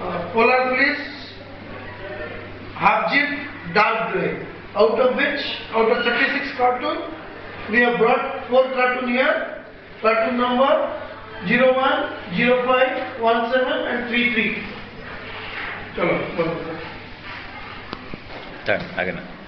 uh, polar fleece, half jeep, dark grey. Out of which, out of 36 cartoon, we have brought four cartoon here. Cartoon number 01, 05, 17 and 33. चलो बोलो Done. आगे ना